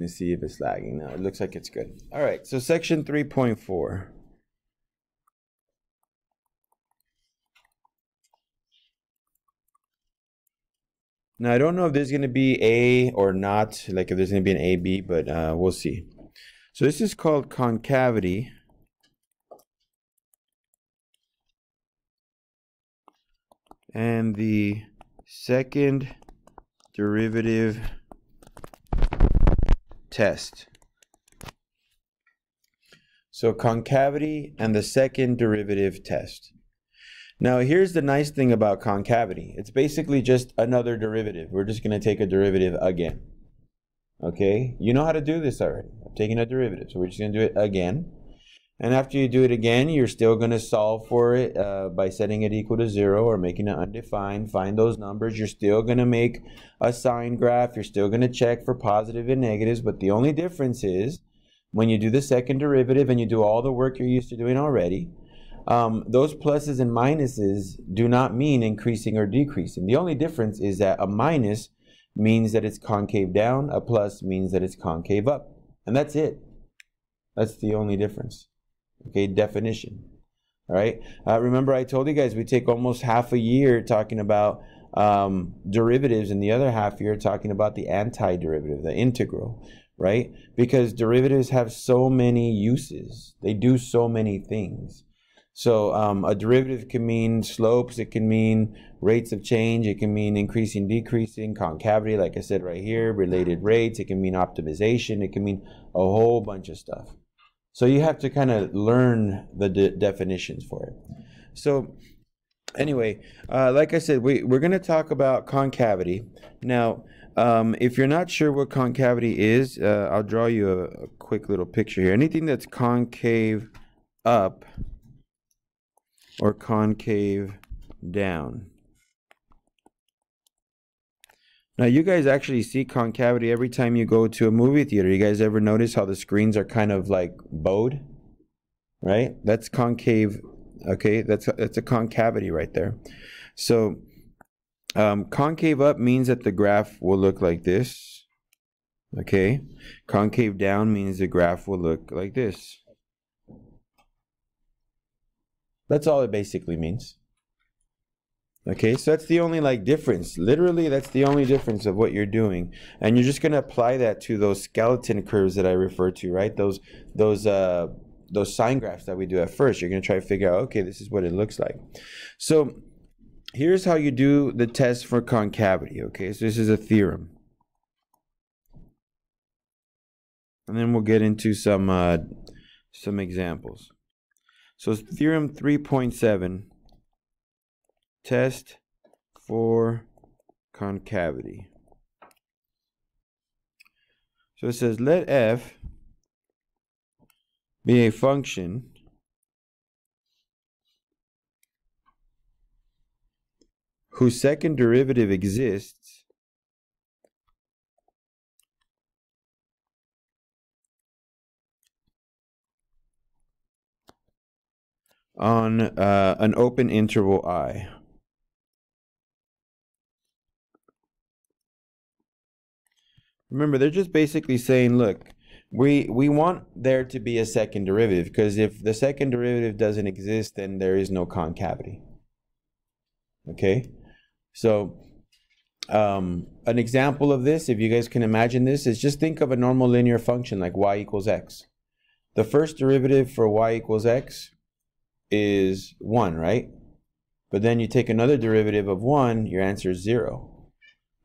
Let me see if it's lagging now. It looks like it's good. All right, so section 3.4. Now, I don't know if there's going to be A or not, like if there's going to be an AB, but uh, we'll see. So this is called concavity. And the second derivative test. So concavity and the second derivative test. Now here's the nice thing about concavity. It's basically just another derivative. We're just going to take a derivative again. Okay, you know how to do this already. I'm taking a derivative, so we're just going to do it again. And after you do it again, you're still going to solve for it uh, by setting it equal to zero or making it undefined. Find those numbers. You're still going to make a sign graph. You're still going to check for positive and negatives. But the only difference is when you do the second derivative and you do all the work you're used to doing already, um, those pluses and minuses do not mean increasing or decreasing. The only difference is that a minus means that it's concave down, a plus means that it's concave up. And that's it. That's the only difference. Okay, definition. All right. Uh, remember, I told you guys we take almost half a year talking about um, derivatives, and the other half year talking about the antiderivative, the integral, right? Because derivatives have so many uses, they do so many things. So um, a derivative can mean slopes, it can mean rates of change, it can mean increasing, decreasing, concavity, like I said right here, related rates, it can mean optimization, it can mean a whole bunch of stuff. So you have to kind of learn the de definitions for it. So anyway, uh, like I said, we, we're going to talk about concavity. Now, um, if you're not sure what concavity is, uh, I'll draw you a, a quick little picture here. Anything that's concave up or concave down. Now, you guys actually see concavity every time you go to a movie theater. You guys ever notice how the screens are kind of like bowed? Right? That's concave. Okay, that's that's a concavity right there. So, um, concave up means that the graph will look like this. Okay, concave down means the graph will look like this. That's all it basically means. Okay, so that's the only like difference. Literally, that's the only difference of what you're doing, and you're just gonna apply that to those skeleton curves that I refer to, right? Those those uh those sign graphs that we do at first. You're gonna try to figure out, okay, this is what it looks like. So here's how you do the test for concavity. Okay, so this is a theorem, and then we'll get into some uh, some examples. So theorem 3.7, test for concavity. So it says let f be a function whose second derivative exists on uh, an open interval i. Remember, they're just basically saying, look, we we want there to be a second derivative because if the second derivative doesn't exist, then there is no concavity. Okay, so um, an example of this, if you guys can imagine this, is just think of a normal linear function like y equals x. The first derivative for y equals x is 1, right? But then you take another derivative of 1, your answer is 0,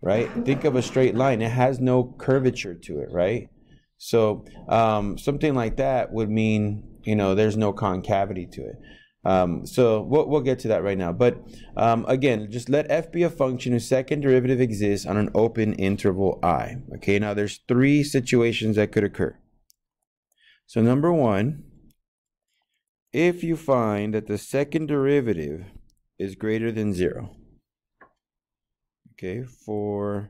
right? Think of a straight line. It has no curvature to it, right? So um, something like that would mean, you know, there's no concavity to it. Um, so we'll, we'll get to that right now. But um, again, just let f be a function whose second derivative exists on an open interval i. Okay, now there's three situations that could occur. So number one, if you find that the second derivative is greater than zero, okay, for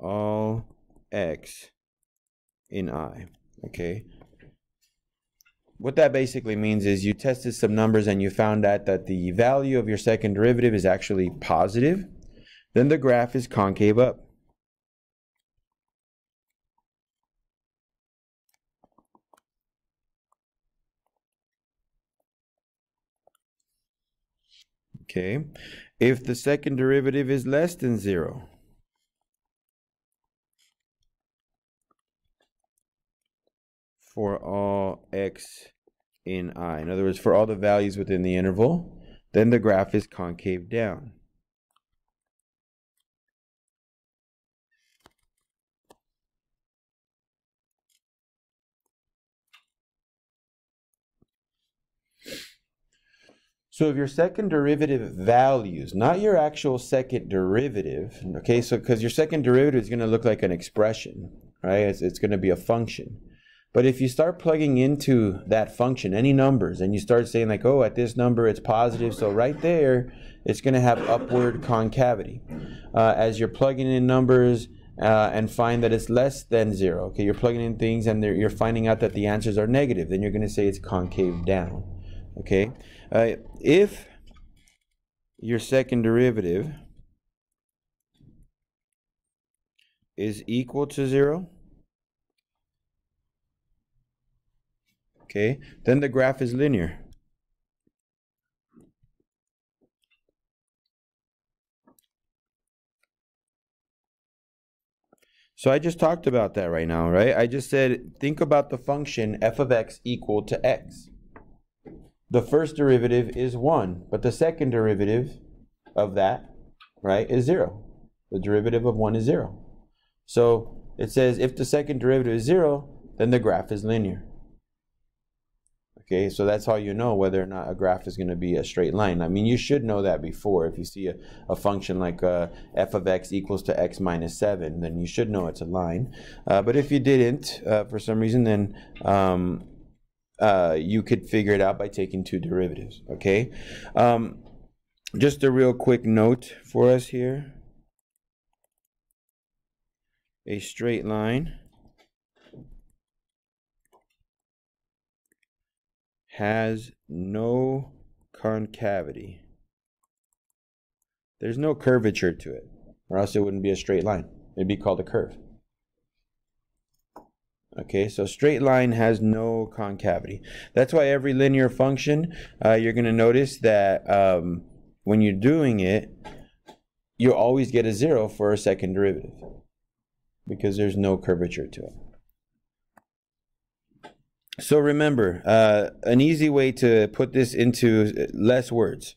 all x in i, okay? What that basically means is you tested some numbers and you found out that the value of your second derivative is actually positive, then the graph is concave up. Okay, if the second derivative is less than 0, for all x in i. In other words, for all the values within the interval, then the graph is concave down. So if your second derivative values, not your actual second derivative, okay, so because your second derivative is going to look like an expression, right? It's, it's going to be a function. But if you start plugging into that function any numbers and you start saying like, oh, at this number it's positive, so right there it's going to have upward concavity. Uh, as you're plugging in numbers uh, and find that it's less than zero, okay, you're plugging in things and you're finding out that the answers are negative, then you're going to say it's concave down. Okay, uh, if your second derivative is equal to zero, okay, then the graph is linear. So I just talked about that right now, right? I just said, think about the function f of x equal to x. The first derivative is 1, but the second derivative of that, right, is 0. The derivative of 1 is 0. So it says if the second derivative is 0, then the graph is linear. Okay, so that's how you know whether or not a graph is going to be a straight line. I mean, you should know that before. If you see a, a function like uh, f of x equals to x minus 7, then you should know it's a line. Uh, but if you didn't, uh, for some reason, then um, uh, you could figure it out by taking two derivatives, okay? Um, just a real quick note for us here. A straight line has no concavity. There's no curvature to it, or else it wouldn't be a straight line. It'd be called a curve. Okay, so straight line has no concavity. That's why every linear function, uh, you're going to notice that um, when you're doing it, you'll always get a zero for a second derivative because there's no curvature to it. So remember, uh, an easy way to put this into less words.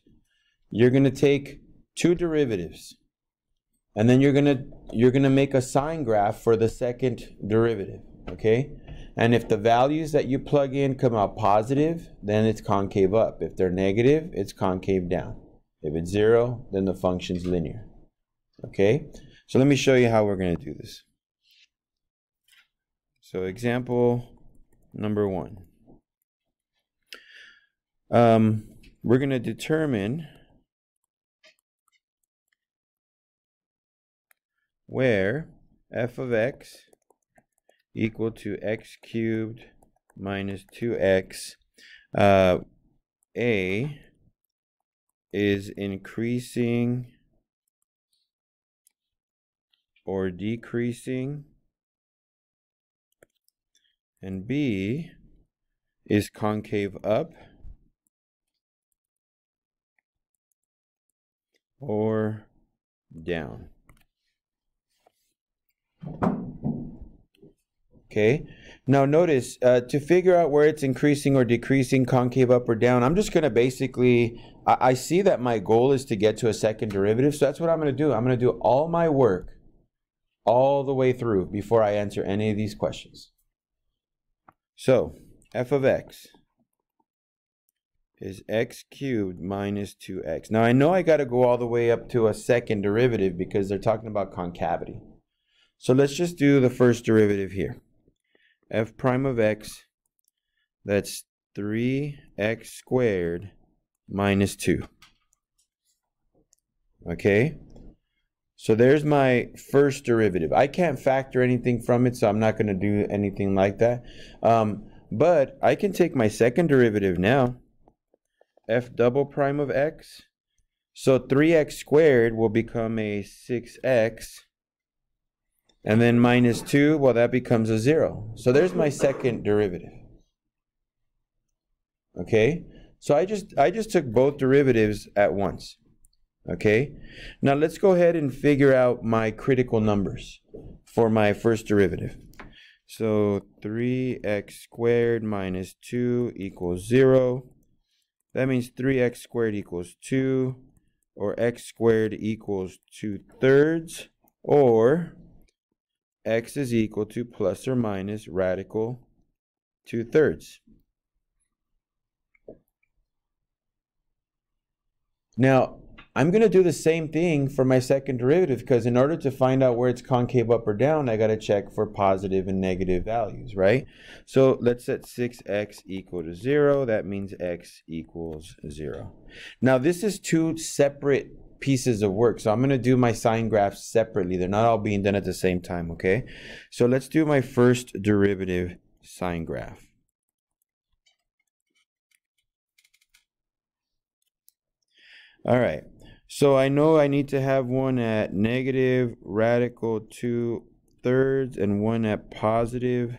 You're going to take two derivatives, and then you're going to you're going to make a sign graph for the second derivative, okay? And if the values that you plug in come out positive, then it's concave up. If they're negative, it's concave down. If it's zero, then the function's linear. Okay? So let me show you how we're going to do this. So example number one. Um, we're going to determine where f of x equal to x cubed minus 2x uh, a is increasing or decreasing and B is concave up or down. Okay, now notice uh, to figure out where it's increasing or decreasing, concave up or down, I'm just going to basically, I, I see that my goal is to get to a second derivative, so that's what I'm going to do. I'm going to do all my work all the way through before I answer any of these questions. So f of x is x cubed minus 2x. Now I know I got to go all the way up to a second derivative because they're talking about concavity. So let's just do the first derivative here. F prime of x, that's 3x squared minus 2. Okay? So there's my first derivative. I can't factor anything from it, so I'm not going to do anything like that. Um, but I can take my second derivative now, f double prime of x. So 3x squared will become a 6x. And then minus 2, well, that becomes a 0. So there's my second derivative. Okay? So I just I just took both derivatives at once. Okay, now let's go ahead and figure out my critical numbers for my first derivative. So 3x squared minus 2 equals 0. That means 3x squared equals 2, or x squared equals 2 thirds, or x is equal to plus or minus radical 2 thirds. Now, I'm going to do the same thing for my second derivative because in order to find out where it's concave up or down, I got to check for positive and negative values, right? So let's set 6x equal to 0. That means x equals 0. Now, this is two separate pieces of work. So I'm going to do my sign graphs separately. They're not all being done at the same time, okay? So let's do my first derivative sign graph. All right. So I know I need to have one at negative radical 2 thirds and one at positive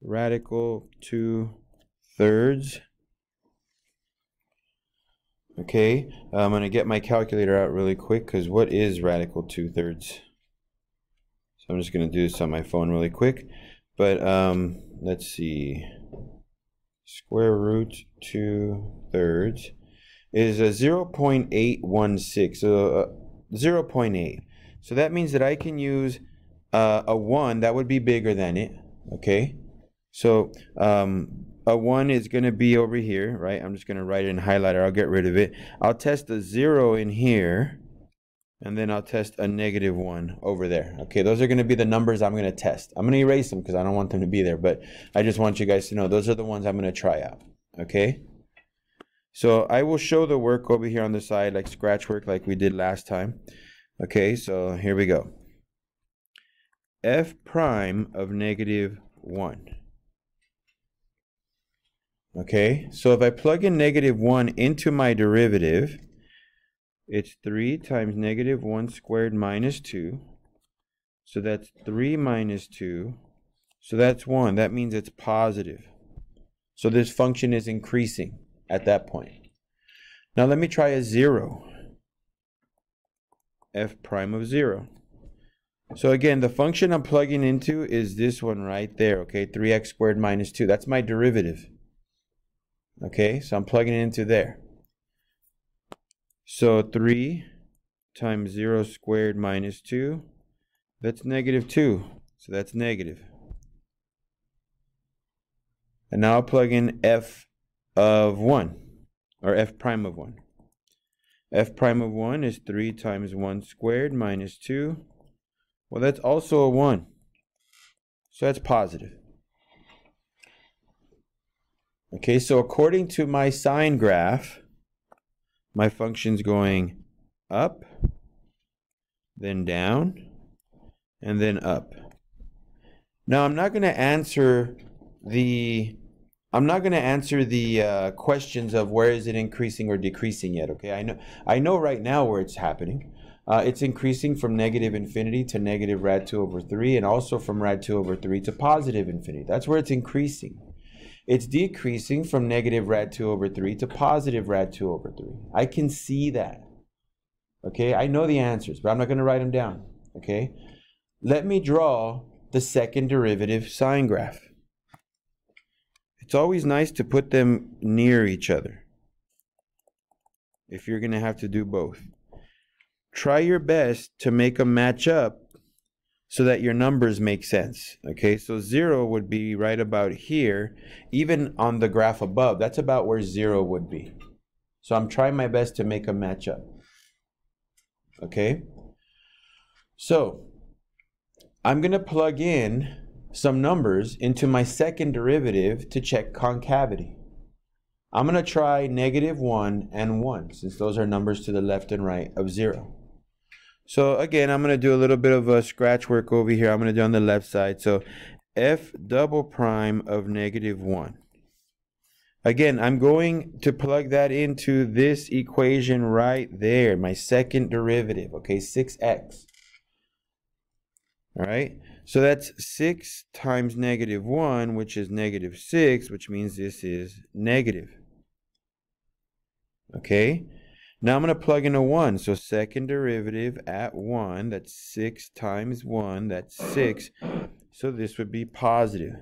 radical 2 thirds. Okay, I'm going to get my calculator out really quick because what is radical 2 thirds? So I'm just going to do this on my phone really quick. But um, let's see. Square root 2 thirds is a 0.816, so uh, 0.8. So that means that I can use uh, a 1 that would be bigger than it, okay? So um, a 1 is going to be over here, right? I'm just going to write it in highlighter. I'll get rid of it. I'll test a 0 in here, and then I'll test a negative 1 over there. Okay, those are going to be the numbers I'm going to test. I'm going to erase them because I don't want them to be there, but I just want you guys to know those are the ones I'm going to try out, okay? So I will show the work over here on the side, like scratch work like we did last time. Okay, so here we go. f prime of negative 1. Okay, so if I plug in negative 1 into my derivative, it's 3 times negative 1 squared minus 2. So that's 3 minus 2. So that's 1. That means it's positive. So this function is increasing at that point. Now let me try a 0. f prime of 0. So again, the function I'm plugging into is this one right there, okay? 3x squared minus 2. That's my derivative. Okay, so I'm plugging it into there. So 3 times 0 squared minus 2, that's negative 2. So that's negative. And now I'll plug in f of 1, or f prime of 1. f prime of 1 is 3 times 1 squared minus 2. Well, that's also a 1. So that's positive. Okay, so according to my sign graph, my function's going up, then down, and then up. Now, I'm not going to answer the I'm not going to answer the uh, questions of where is it increasing or decreasing yet. Okay, I know I know right now where it's happening. Uh, it's increasing from negative infinity to negative rad 2 over 3, and also from rad 2 over 3 to positive infinity. That's where it's increasing. It's decreasing from negative rad 2 over 3 to positive rad 2 over 3. I can see that. Okay, I know the answers, but I'm not going to write them down. Okay, let me draw the second derivative sign graph. It's always nice to put them near each other if you're going to have to do both. Try your best to make them match up so that your numbers make sense. Okay, so zero would be right about here, even on the graph above. That's about where zero would be. So I'm trying my best to make a match up. Okay, so I'm going to plug in some numbers into my second derivative to check concavity. I'm going to try negative 1 and 1, since those are numbers to the left and right of 0. So again, I'm going to do a little bit of a scratch work over here. I'm going to do on the left side. So f double prime of negative 1. Again, I'm going to plug that into this equation right there, my second derivative, okay, 6x. All right, so that's 6 times negative 1, which is negative 6, which means this is negative. Okay? Now I'm going to plug in a 1. So second derivative at 1, that's 6 times 1, that's 6. So this would be positive.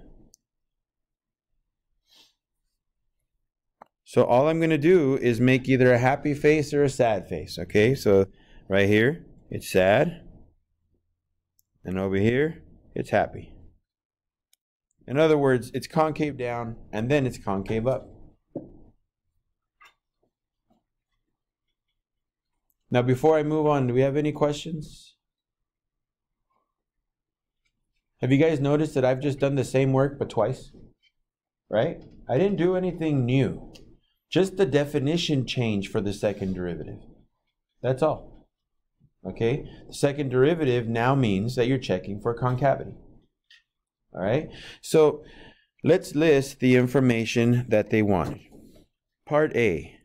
So all I'm going to do is make either a happy face or a sad face, okay? So right here, it's sad. And over here, it's happy. In other words, it's concave down and then it's concave up. Now, before I move on, do we have any questions? Have you guys noticed that I've just done the same work but twice? Right? I didn't do anything new. Just the definition change for the second derivative. That's all. Okay? The second derivative now means that you're checking for concavity. All right? So let's list the information that they wanted. Part A.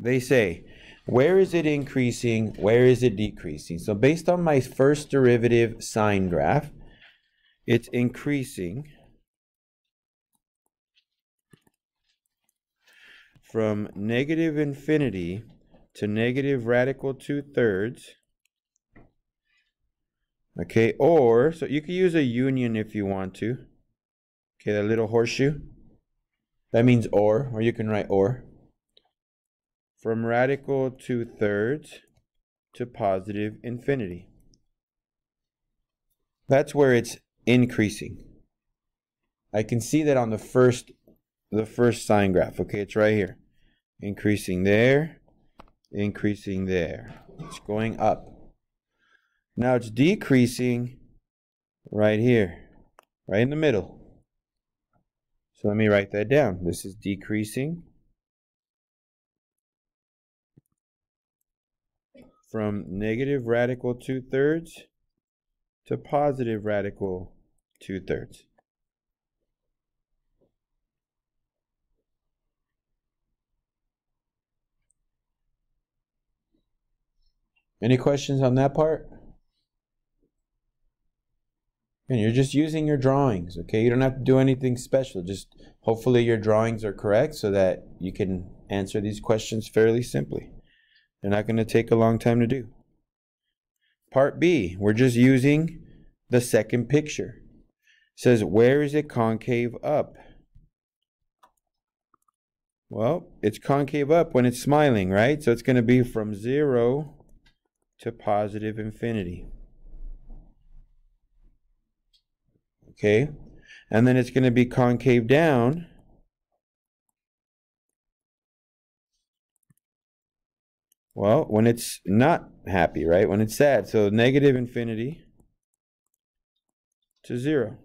They say, where is it increasing? Where is it decreasing? So based on my first derivative sign graph, it's increasing from negative infinity to negative radical two-thirds. Okay, or, so you could use a union if you want to. Okay, that little horseshoe. That means or, or you can write or. From radical two-thirds to positive infinity. That's where it's increasing. I can see that on the first the first sign graph. Okay, it's right here increasing there, increasing there. It's going up. Now it's decreasing right here, right in the middle. So let me write that down. This is decreasing from negative radical two-thirds to positive radical two-thirds. Any questions on that part? And you're just using your drawings, okay? You don't have to do anything special. Just hopefully your drawings are correct so that you can answer these questions fairly simply. They're not going to take a long time to do. Part B, we're just using the second picture. It says, where is it concave up? Well, it's concave up when it's smiling, right? So it's going to be from 0 to positive infinity. Okay? And then it's going to be concave down. Well, when it's not happy, right? When it's sad. So negative infinity to zero.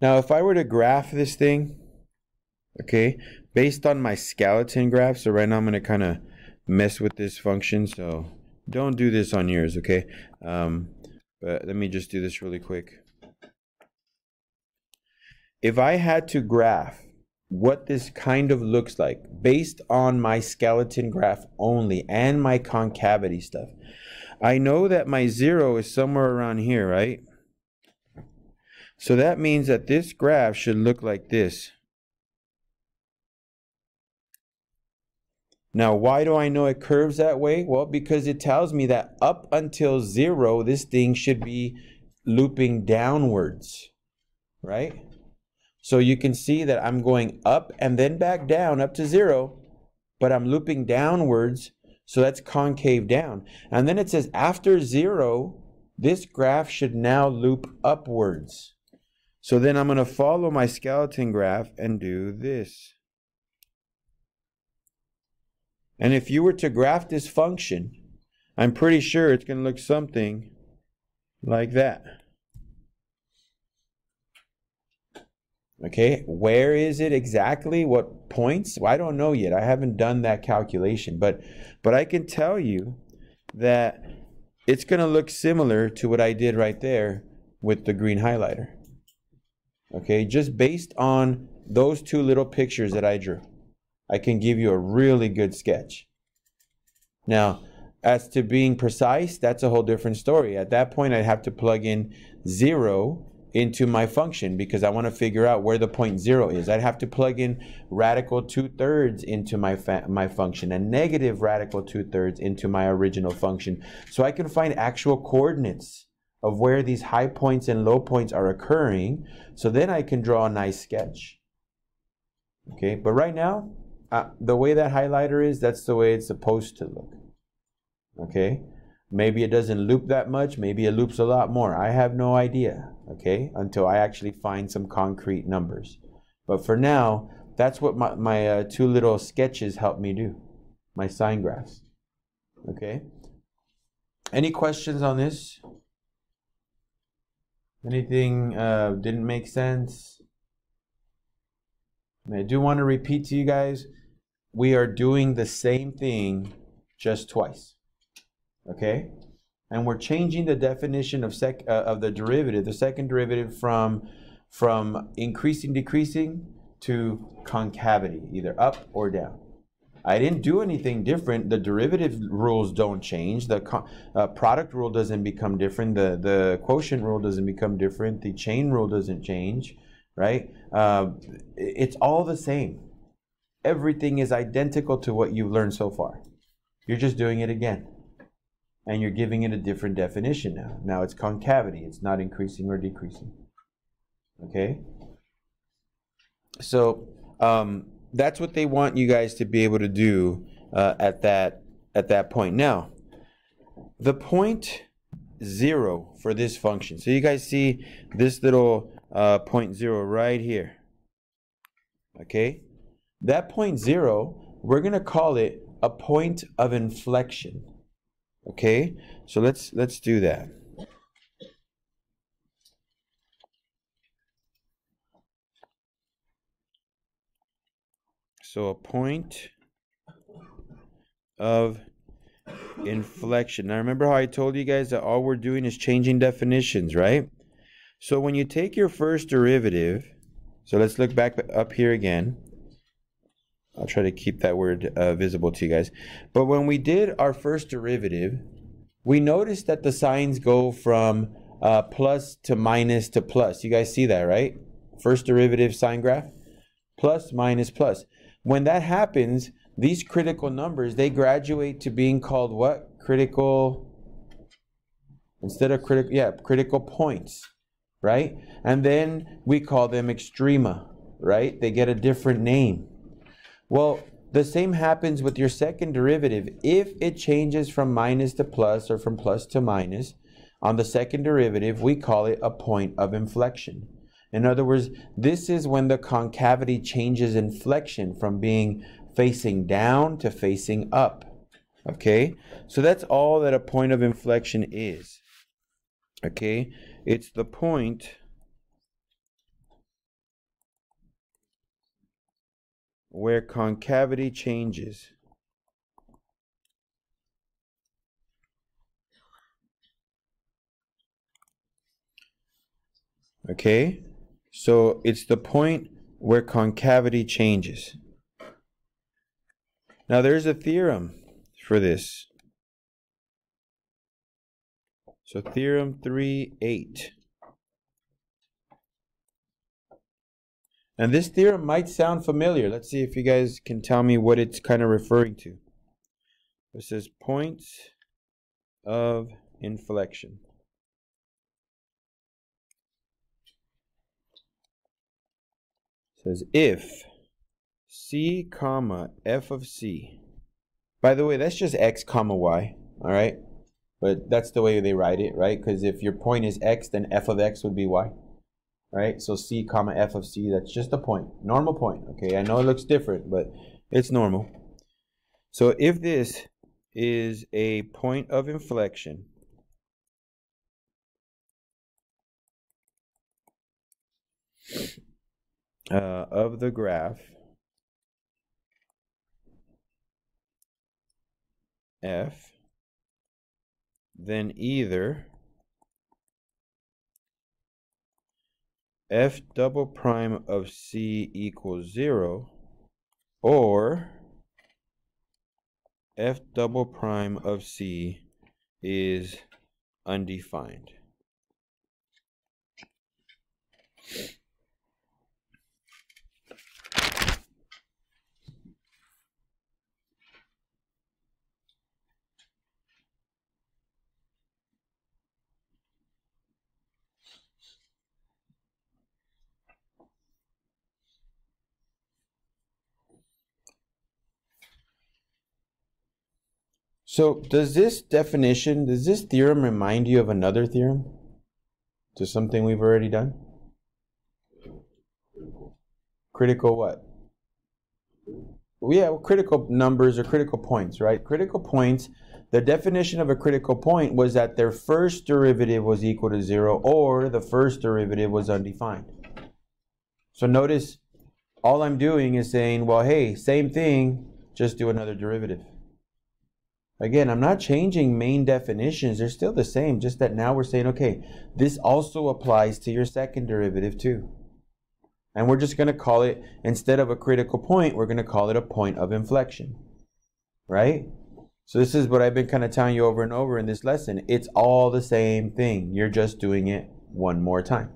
Now, if I were to graph this thing, okay, based on my skeleton graph, so right now I'm going to kind of mess with this function, so don't do this on yours, okay? Um, but let me just do this really quick. If I had to graph what this kind of looks like based on my skeleton graph only and my concavity stuff, I know that my zero is somewhere around here, right? So that means that this graph should look like this. Now, why do I know it curves that way? Well, because it tells me that up until zero, this thing should be looping downwards, right? So you can see that I'm going up and then back down up to zero, but I'm looping downwards, so that's concave down. And then it says after zero, this graph should now loop upwards. So then I'm going to follow my skeleton graph and do this. And if you were to graph this function, I'm pretty sure it's going to look something like that. Okay, where is it exactly? What points? Well, I don't know yet. I haven't done that calculation, but but I can tell you that it's going to look similar to what I did right there with the green highlighter. Okay, just based on those two little pictures that I drew, I can give you a really good sketch. Now, as to being precise, that's a whole different story. At that point, I'd have to plug in zero into my function because I want to figure out where the point zero is. I'd have to plug in radical two thirds into my my function and negative radical two thirds into my original function. So I can find actual coordinates of where these high points and low points are occurring. So then I can draw a nice sketch. Okay, but right now, uh, the way that highlighter is, that's the way it's supposed to look. Okay, maybe it doesn't loop that much, maybe it loops a lot more. I have no idea, okay, until I actually find some concrete numbers. But for now, that's what my, my uh, two little sketches help me do, my sign graphs. Okay, any questions on this? Anything uh, didn't make sense? And I do want to repeat to you guys, we are doing the same thing just twice. Okay? And we're changing the definition of sec uh, of the derivative, the second derivative from from increasing decreasing to concavity, either up or down. I didn't do anything different. The derivative rules don't change. The uh, product rule doesn't become different. The the quotient rule doesn't become different. The chain rule doesn't change, right? Uh, it's all the same. Everything is identical to what you've learned so far. You're just doing it again. And you're giving it a different definition now. Now it's concavity. It's not increasing or decreasing. Okay? So, um, that's what they want you guys to be able to do uh, at that at that point. Now, the point zero for this function. So you guys see this little uh, point zero right here. Okay, that point zero, we're gonna call it a point of inflection. Okay, so let's let's do that. So a point of inflection. Now remember how I told you guys that all we're doing is changing definitions, right? So when you take your first derivative, so let's look back up here again. I'll try to keep that word uh, visible to you guys. But when we did our first derivative, we noticed that the signs go from uh, plus to minus to plus. You guys see that, right? First derivative sign graph, plus, minus, plus. When that happens, these critical numbers, they graduate to being called what? Critical, instead of critical, yeah, critical points, right? And then we call them extrema, right? They get a different name. Well, the same happens with your second derivative. If it changes from minus to plus or from plus to minus, on the second derivative, we call it a point of inflection. In other words, this is when the concavity changes inflection from being facing down to facing up. Okay, so that's all that a point of inflection is. Okay, it's the point where concavity changes. Okay, so it's the point where concavity changes. Now there's a theorem for this. So theorem 3, 8. And this theorem might sound familiar. Let's see if you guys can tell me what it's kind of referring to. It says points of inflection. says if c comma f of c by the way that's just x comma y all right but that's the way they write it right because if your point is x then f of x would be y right? So c comma f of c that's just a point normal point okay? I know it looks different but it's normal. So if this is a point of inflection uh, of the graph f, then either f double prime of c equals 0 or f double prime of c is undefined. So does this definition, does this theorem remind you of another theorem? To something we've already done? Critical what? Yeah, well, critical numbers or critical points, right? Critical points, the definition of a critical point was that their first derivative was equal to zero or the first derivative was undefined. So notice all I'm doing is saying, well, hey, same thing, just do another derivative. Again, I'm not changing main definitions. They're still the same, just that now we're saying, okay, this also applies to your second derivative too. And we're just going to call it, instead of a critical point, we're going to call it a point of inflection. Right? So this is what I've been kind of telling you over and over in this lesson. It's all the same thing. You're just doing it one more time.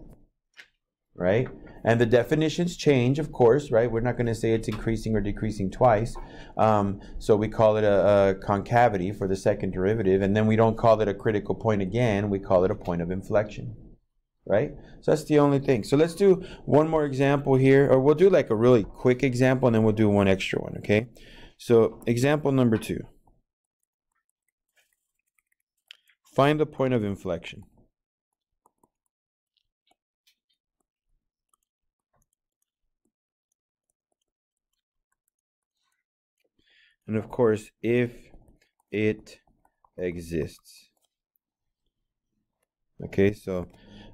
Right? And the definitions change, of course, right? We're not going to say it's increasing or decreasing twice. Um, so we call it a, a, concavity for the second derivative. And then we don't call it a critical point again. We call it a point of inflection, right? So that's the only thing. So let's do one more example here. Or we'll do like a really quick example and then we'll do one extra one, okay? So example number two. Find the point of inflection. And of course if it exists. Okay so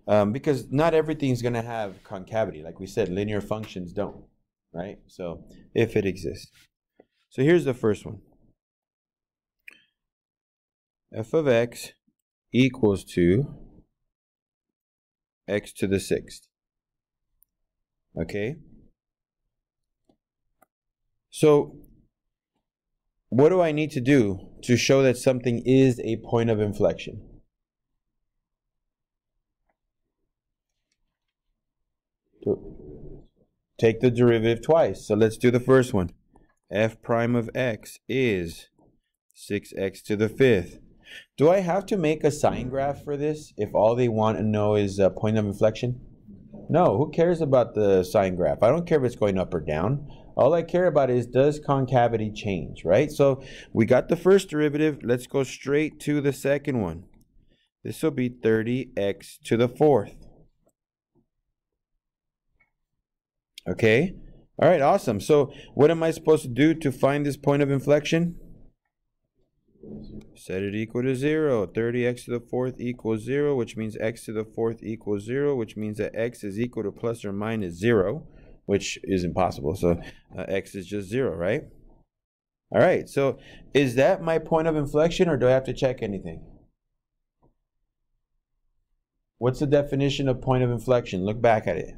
um, because not everything's going to have concavity. Like we said linear functions don't right? So if it exists. So here's the first one. F of x equals to x to the sixth. Okay? So what do I need to do to show that something is a point of inflection? Take the derivative twice. So let's do the first one. f prime of x is 6x to the fifth. Do I have to make a sign graph for this if all they want to know is a point of inflection? No, who cares about the sign graph? I don't care if it's going up or down. All I care about is does concavity change, right? So we got the first derivative. Let's go straight to the second one. This will be 30x to the fourth. Okay? All right, awesome. So what am I supposed to do to find this point of inflection? Set it equal to 0. 30x to the fourth equals 0, which means x to the fourth equals 0, which means that x is equal to plus or minus 0 which is impossible. So uh, x is just 0, right? All right, so is that my point of inflection or do I have to check anything? What's the definition of point of inflection? Look back at it.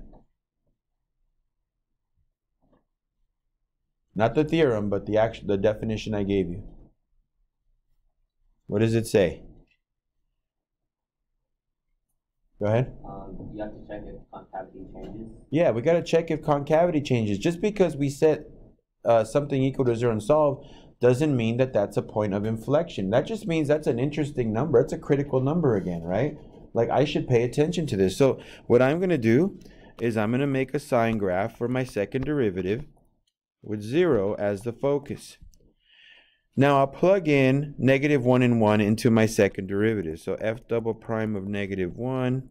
Not the theorem, but the actual the definition I gave you. What does it say? Go ahead. Um, you have to check if concavity changes. Yeah, we got to check if concavity changes. Just because we set uh, something equal to zero and solve doesn't mean that that's a point of inflection. That just means that's an interesting number. It's a critical number again, right? Like I should pay attention to this. So what I'm going to do is I'm going to make a sign graph for my second derivative with zero as the focus. Now I'll plug in negative 1 and 1 into my second derivative. So f double prime of negative 1,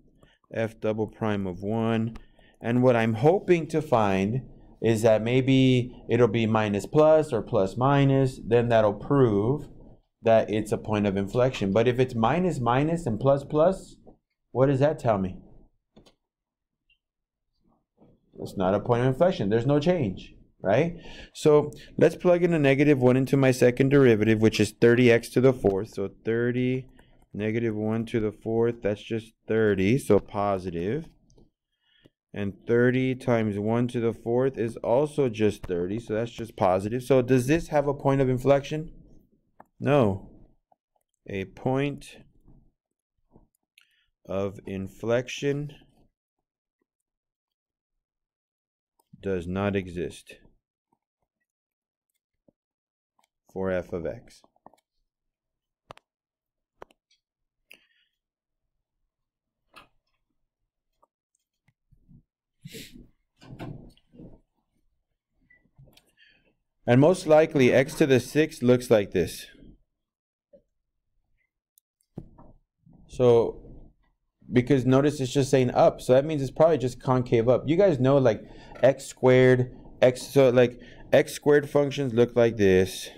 f double prime of 1. And what I'm hoping to find is that maybe it'll be minus plus or plus minus. Then that'll prove that it's a point of inflection. But if it's minus minus and plus plus, what does that tell me? It's not a point of inflection. There's no change right? So let's plug in a negative 1 into my second derivative, which is 30x to the fourth. So 30 negative 1 to the fourth, that's just 30, so positive. And 30 times 1 to the fourth is also just 30, so that's just positive. So does this have a point of inflection? No. A point of inflection does not exist for f of x. And most likely x to the 6 looks like this. So, because notice it's just saying up, so that means it's probably just concave up. You guys know like x squared, x, so like x squared functions look like this.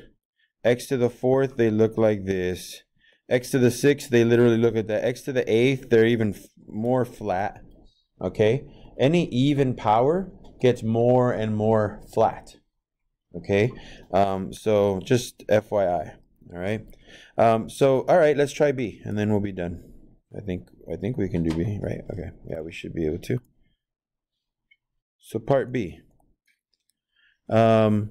X to the fourth, they look like this. x to the sixth, they literally look at that. x to the eighth, they're even more flat. Okay? Any even power gets more and more flat. Okay, um, so just FYI. All right. Um, so all right, let's try B, and then we'll be done. I think I think we can do B, right? Okay. Yeah, we should be able to. So part B. Um,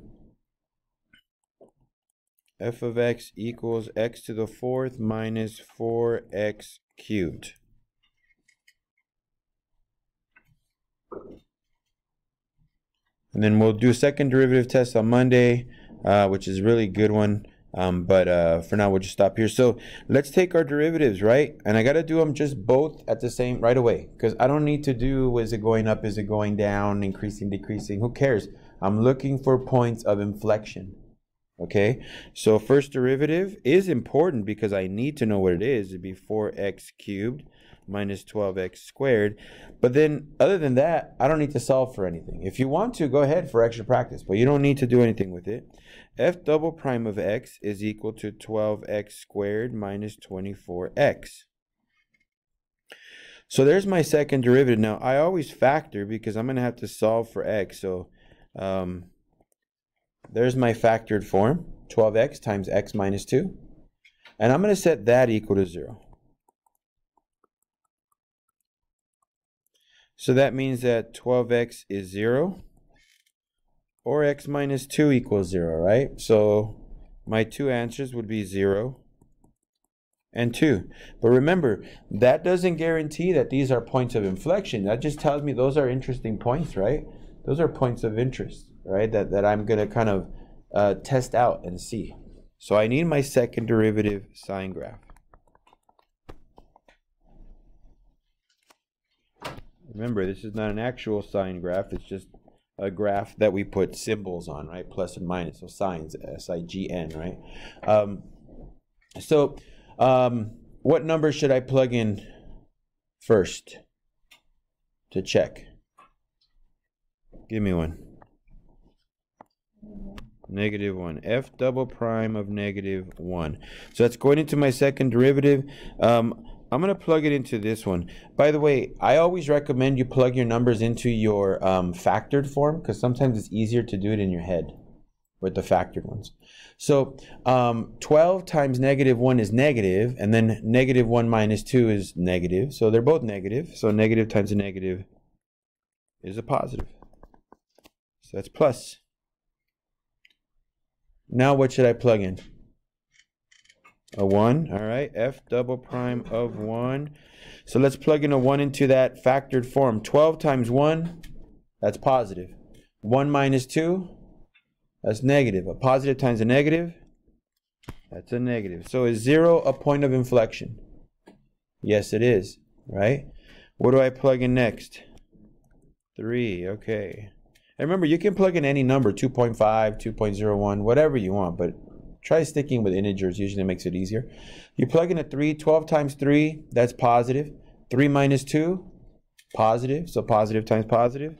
f of x equals x to the fourth minus 4x cubed. And then we'll do a second derivative test on Monday, uh, which is a really good one. Um, but uh, for now, we'll just stop here. So let's take our derivatives, right? And I got to do them just both at the same right away because I don't need to do is it going up, is it going down, increasing, decreasing. Who cares? I'm looking for points of inflection. Okay, so first derivative is important because I need to know what it is. It'd be 4x cubed minus 12x squared. But then, other than that, I don't need to solve for anything. If you want to, go ahead for extra practice, but you don't need to do anything with it. f double prime of x is equal to 12x squared minus 24x. So there's my second derivative. Now, I always factor because I'm going to have to solve for x. So um, there's my factored form, 12x times x minus 2. And I'm going to set that equal to 0. So that means that 12x is 0 or x minus 2 equals 0, right? So my two answers would be 0 and 2. But remember, that doesn't guarantee that these are points of inflection. That just tells me those are interesting points, right? Those are points of interest, right? That, that I'm going to kind of uh, test out and see. So I need my second derivative sign graph. Remember, this is not an actual sign graph. It's just a graph that we put symbols on, right? Plus and minus, so signs, S-I-G-N, right? Um, so um, what number should I plug in first to check? Give me one. Negative 1. F double prime of negative 1. So that's going into my second derivative. Um, I'm going to plug it into this one. By the way, I always recommend you plug your numbers into your um, factored form because sometimes it's easier to do it in your head with the factored ones. So um, 12 times negative 1 is negative, and then negative 1 minus 2 is negative. So they're both negative. So negative times a negative is a positive. So that's plus. Now what should I plug in? A 1, all right. F double prime of 1. So let's plug in a 1 into that factored form. 12 times 1, that's positive. 1 minus 2, that's negative. A positive times a negative, that's a negative. So is 0 a point of inflection? Yes, it is, right? What do I plug in next? 3, okay. And remember, you can plug in any number, 2.5, 2.01, whatever you want, but try sticking with integers, usually makes it easier. You plug in a 3, 12 times 3, that's positive. 3 minus 2, positive, so positive times positive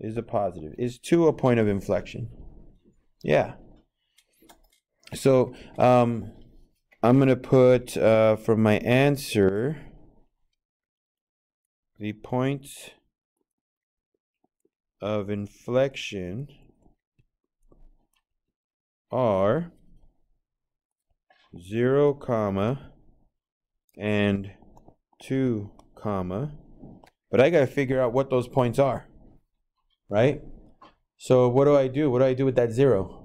is a positive. Is 2 a point of inflection? Yeah. So um, I'm going to put uh, for my answer the point of inflection are 0 comma and 2 comma. But I got to figure out what those points are right? So what do I do? What do I do with that 0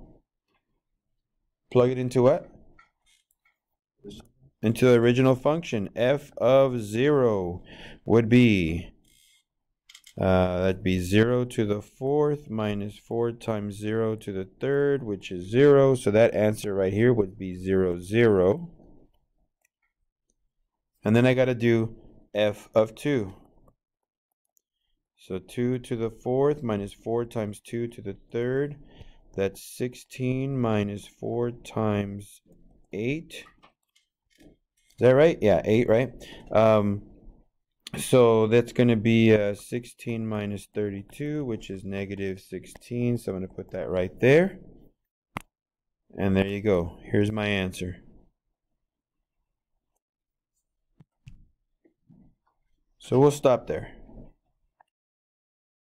plug it into what? Into the original function. F of 0 would be Uh, that'd be 0 to the fourth minus 4 times 0 to the third, which is 0. So that answer right here would be 0, 0. And then I got to do f of 2. So 2 to the fourth minus 4 times 2 to the third. That's 16 minus 4 times 8. Is that right? Yeah, 8, right? Um, so that's going to be uh, 16 minus 32, which is negative 16. So I'm going to put that right there. And there you go. Here's my answer. So we'll stop there.